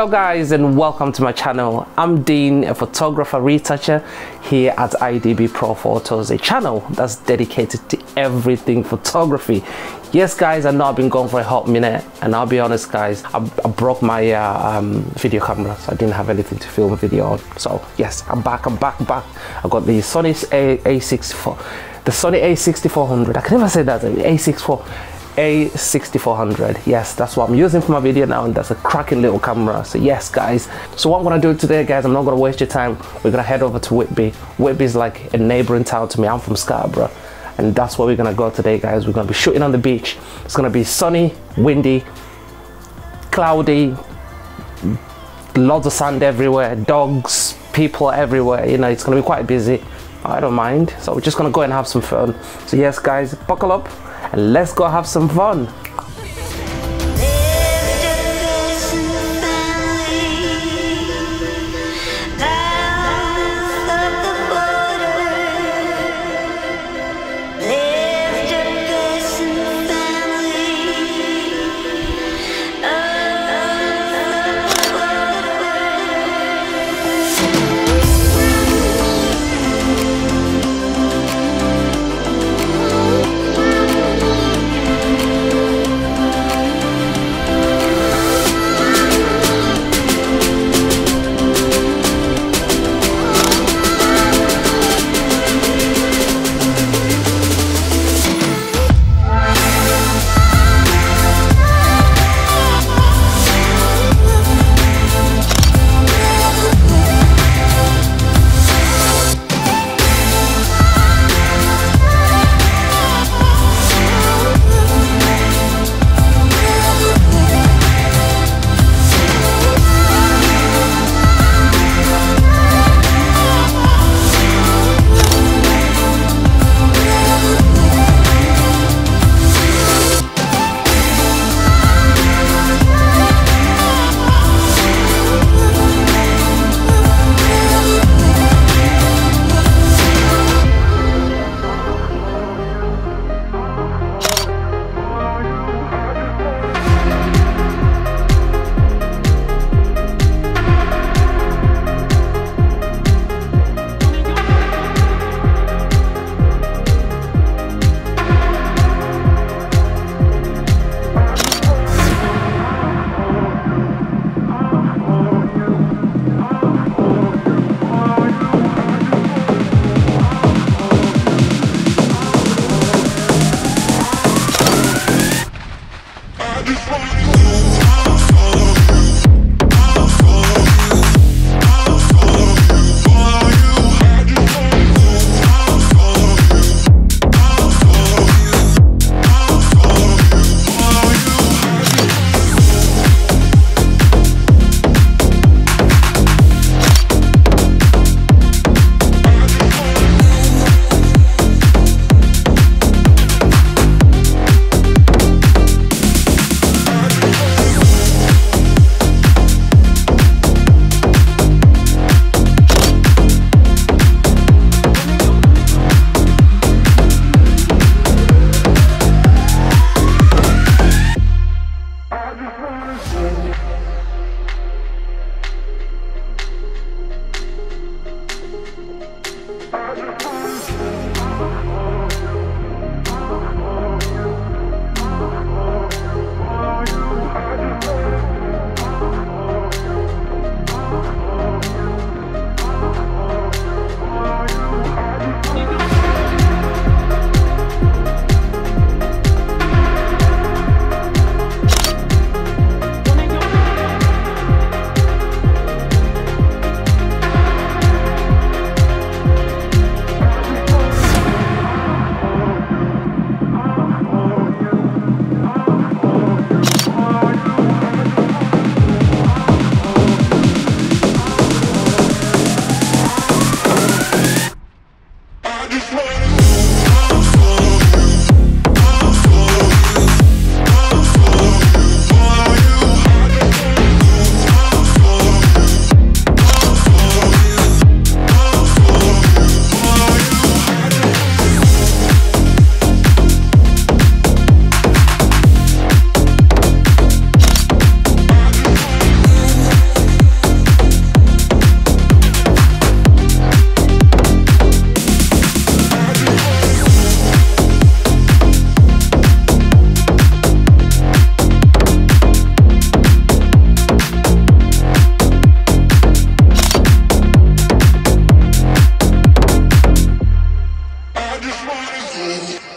Hello guys and welcome to my channel. I'm Dean, a photographer researcher here at IDB Pro Fotos, a channel that's dedicated to everything photography. Yes guys, I know I've been gone for a hot minute and I'll be honest guys, I, I broke my uh, um, video camera so I didn't have anything to film a video on. So yes, I'm back, I'm back, back. I got the Sony A A64, the Sony A6400, I can never say that, A64 a6400 yes that's what i'm using for my video now and that's a cracking little camera. So yes guys. So what i'm gonna do today guys i'm not gonna waste your time. We're gonna head over to whitby. Whitby is like a neighboring town to me. I'm from scarborough and that's where we're gonna go today guys. We're gonna be shooting on the beach. It's gonna be sunny windy cloudy lots of sand everywhere dogs people everywhere you know it's gonna be quite busy i don't mind so we're just gonna go and have some fun so yes guys buckle up and let's go have some fun. just wanna go.